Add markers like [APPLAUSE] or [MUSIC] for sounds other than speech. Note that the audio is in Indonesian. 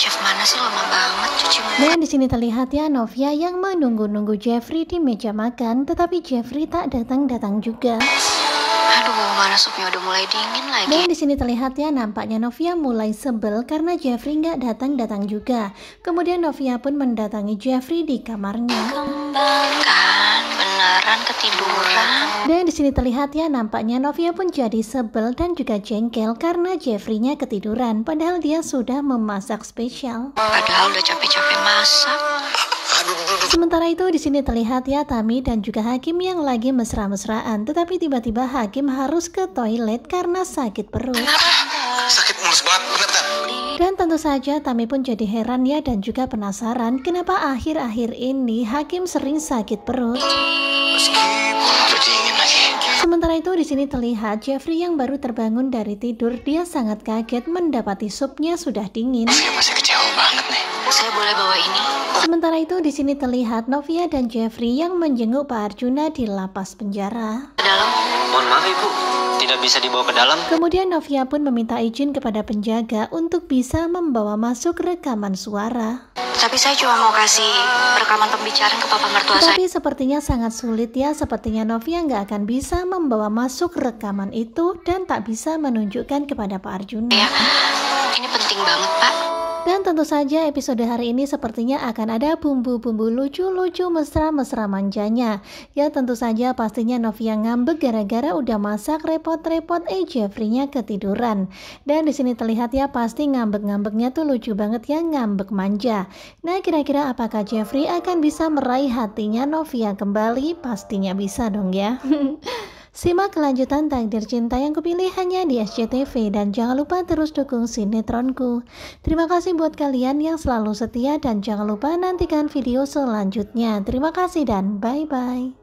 Jeff mana sih lama banget cuci muka. Dan di sini terlihat ya Novia yang menunggu-nunggu Jeffrey di meja makan, tetapi Jeffrey tak datang-datang juga. Aduh, mana supnya udah mulai dingin lagi. Dan di sini terlihat ya nampaknya Novia mulai sebel karena Jeffrey nggak datang-datang juga. Kemudian Novia pun mendatangi Jeffrey di kamarnya. Kan, beneran ketiduran. Dan di sini terlihat ya nampaknya Novia pun jadi sebel dan juga jengkel karena Jeffrey-nya ketiduran padahal dia sudah memasak spesial. Padahal udah capek-capek masak. Sementara itu di sini terlihat ya Tami dan juga Hakim yang lagi mesra-mesraan tetapi tiba-tiba Hakim harus ke toilet karena sakit perut. Sakit mulus banget, bener kan? Dan tentu saja Tami pun jadi heran ya dan juga penasaran kenapa akhir-akhir ini Hakim sering sakit perut. Sementara itu di sini terlihat Jeffrey yang baru terbangun dari tidur dia sangat kaget mendapati supnya sudah dingin. Masih kecewa banget nih. Saya boleh bawa ini? Sementara itu di sini terlihat Novia dan Jeffrey yang menjenguk Pak Arjuna di lapas penjara. Ke dalam. Mohon maaf ibu, tidak bisa dibawa ke dalam. Kemudian Novia pun meminta izin kepada penjaga untuk bisa membawa masuk rekaman suara. Tapi saya cuma mau kasih rekaman pembicaraan ke papa mertua saya. Tapi sepertinya sangat sulit ya, sepertinya Novia nggak akan bisa membawa masuk rekaman itu dan tak bisa menunjukkan kepada Pak Arjuna. Ya, ini penting banget, Pak. Dan tentu saja episode hari ini sepertinya akan ada bumbu-bumbu lucu-lucu mesra-mesra manjanya. Ya tentu saja pastinya Novia ngambek gara-gara udah masak repot-repot eh Jeffrey-nya ketiduran. Dan di sini terlihat ya pasti ngambek-ngambeknya tuh lucu banget ya ngambek manja. Nah kira-kira apakah Jeffrey akan bisa meraih hatinya Novia kembali? Pastinya bisa dong ya. [LAUGHS] Simak kelanjutan takdir cinta yang kupilih hanya di SCTV dan jangan lupa terus dukung sinetronku. Terima kasih buat kalian yang selalu setia dan jangan lupa nantikan video selanjutnya. Terima kasih dan bye-bye.